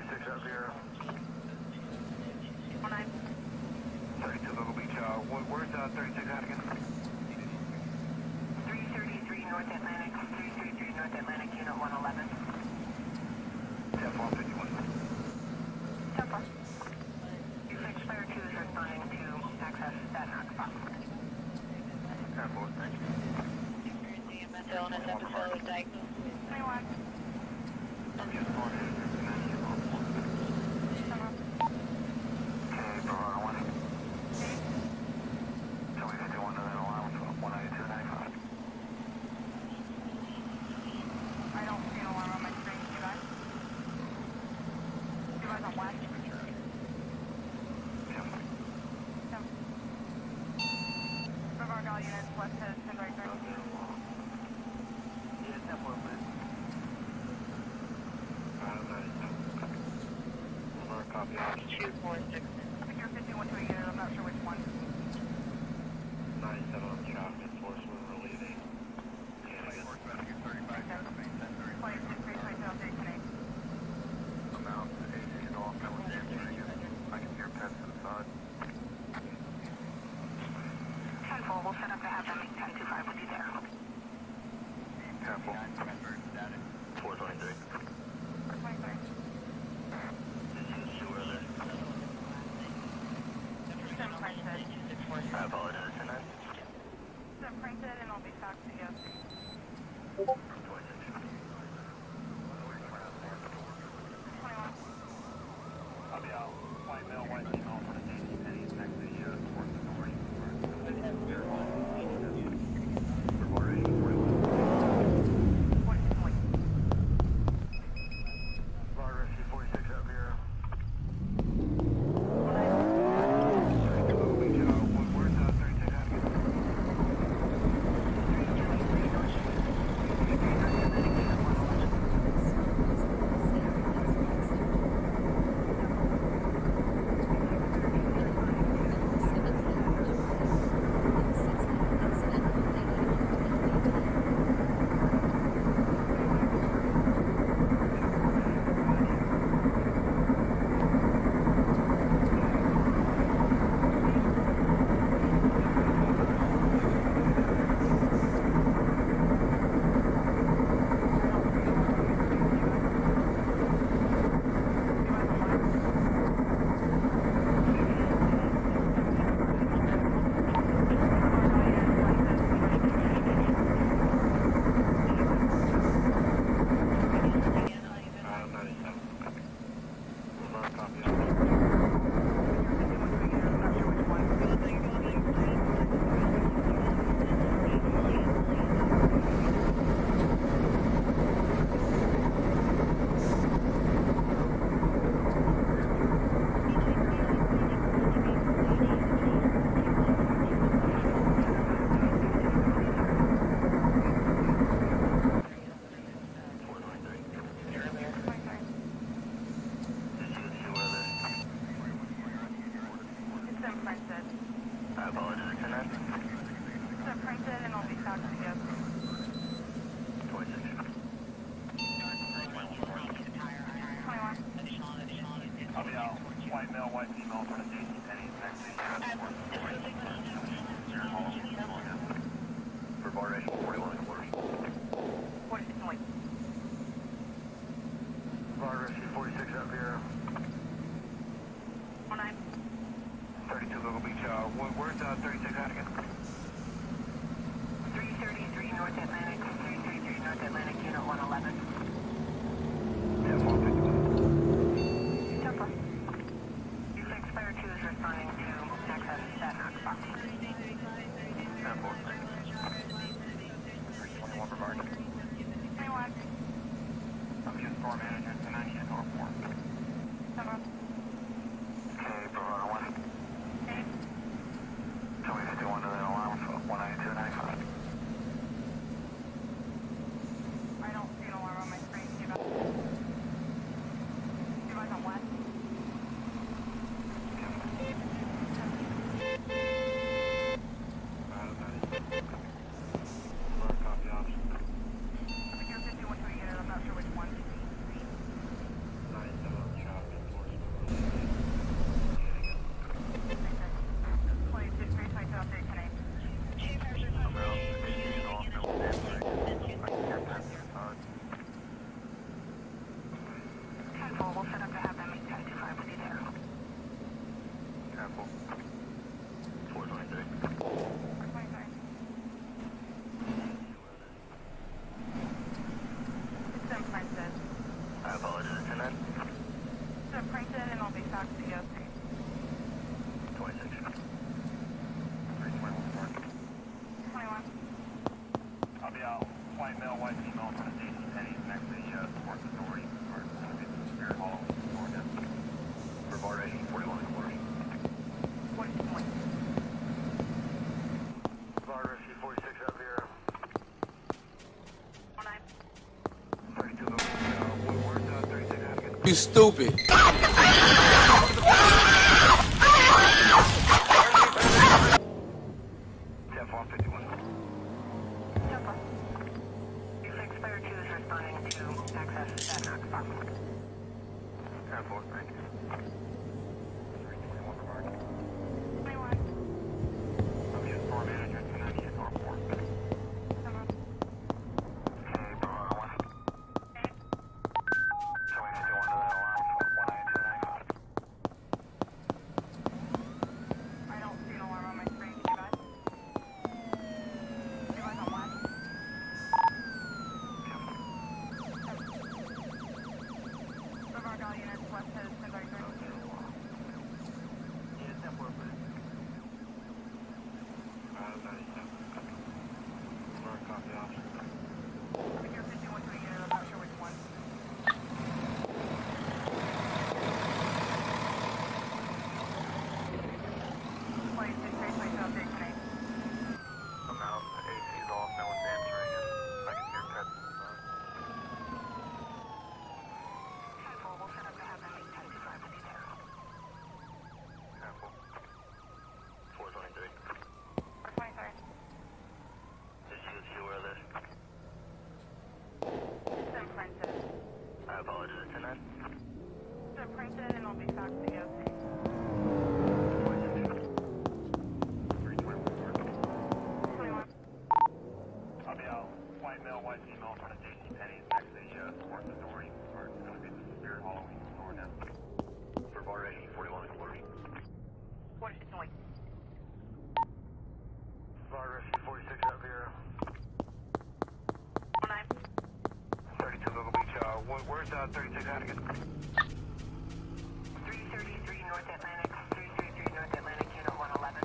46 up here. One nine. 32 Little Beach. Uh, where's uh, 36 out again? 333 North Atlantic. 333 North Atlantic, Unit 111. Is to access that 4, illness episode diagnosed 21. I'm just going Two point six. no, not. I'll be out. White male, white female for the JCPenney next year. copy out. Uh, white male, white female, from the Daisy Penny next to the uh, Sports Authority or Spirit Hall, Florida. For bar 80, 41 in the morning. 20, 20. Rescue 46 up here. Uh, uh, you stupid. Where's uh, 36 Atticus? 333 North Atlantic, 333 North Atlantic, Unit 111.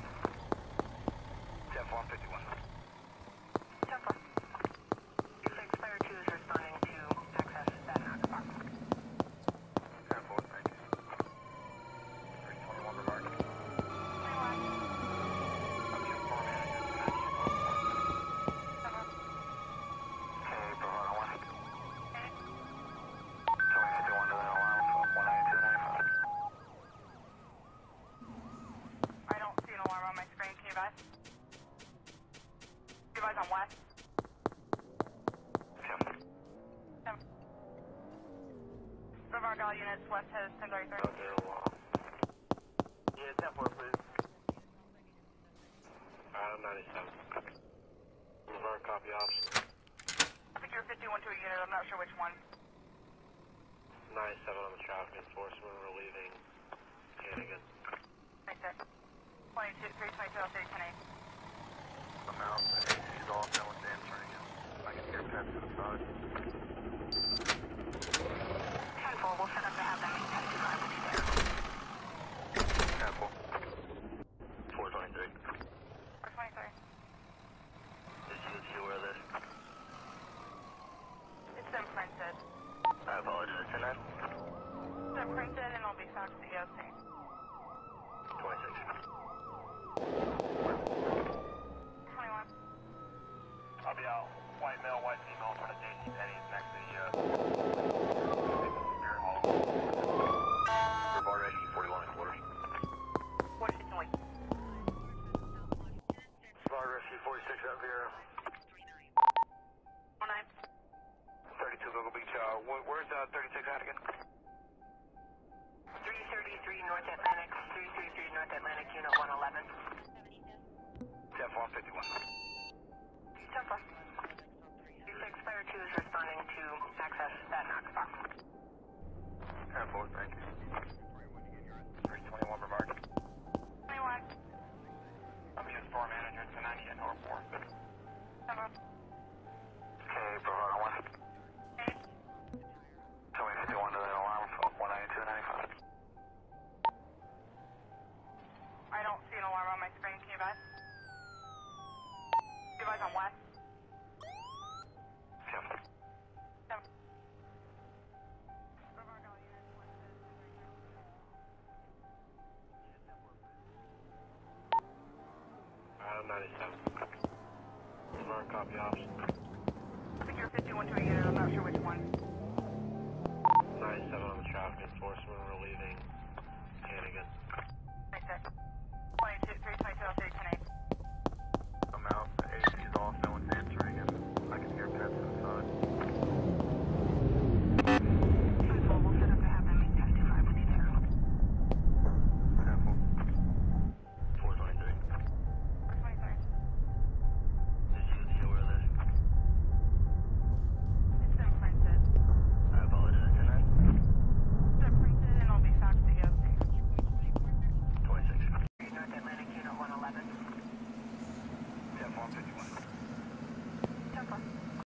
10 151. Mark all units, West Coast, 1033. Yeah, 10 4, please. Alright, I'm 97. Boulevard, copy ops. Secure 51 to a unit, I'm not sure which one. 97 on the traffic enforcement, we're leaving Hannigan. Right there. 22, 322, 328. I'm out, she's off, no one's answering. I can hear Pat to the side. advice. Advice on west. I'm 97. Smart copy, officer.